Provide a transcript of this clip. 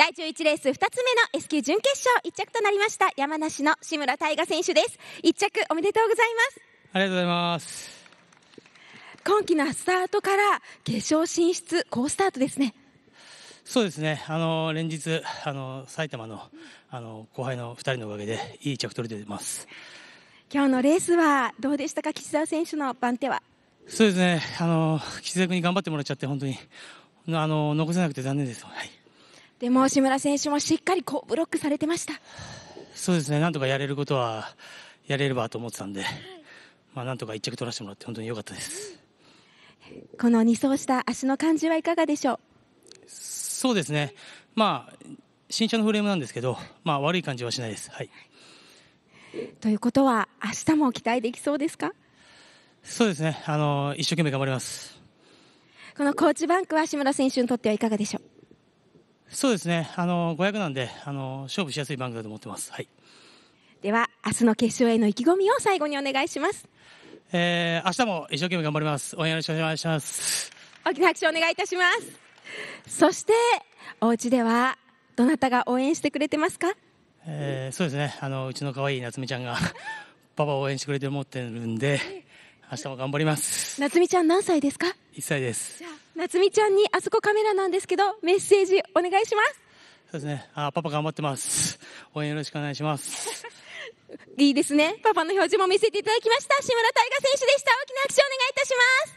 第11レース2つ目の S 級準決勝1着となりました。山梨の志村大河選手です。1着おめでとうございます。ありがとうございます。今季のスタートから決勝進出好スタートですね。そうですね。あの連日あの埼玉のあの後輩の2人のおかげでいい着取りでます。今日のレースはどうでしたか？岸澤選手の番手は。そうですね。あの岸澤君に頑張ってもらっちゃって本当にあの残せなくて残念です、はい、でも志村選手もしっかりこうブロックされてました。そうですね。なんとかやれることはやれればと思ってたんで、はい、まあ、なんとか1着取らせてもらって本当に良かったです。この2走した足の感じはいかがでしょう？そうですね、まあ、新車のフレームなんですけど、まあ、悪い感じはしないです。はい、ということは、明日も期待できそうですか？そうですね。あの、一生懸命頑張ります。このコーチバンクは志村選手にとってはいかがでしょう？そうですね。あの500なんであの勝負しやすいバンクだと思ってます。はい。では明日の決勝への意気込みを最後にお願いします。えー、明日も一生懸命頑張ります。応援よろしくお願いします。大きな拍手お願いいたします。そしてお家ではどなたが応援してくれてますか、えー、そうですね。あのうちの可愛い夏美ちゃんが パパを応援してくれて思ってるんで明日も頑張ります。夏美ちゃん何歳ですか？1歳です夏美ちゃんにあそこカメラなんですけどメッセージお願いします。そうですね。あパパ頑張ってます。応援よろしくお願いします。いいですね。パパの表情も見せていただきました。志村大河選手でした。大きな拍手をお願いいたします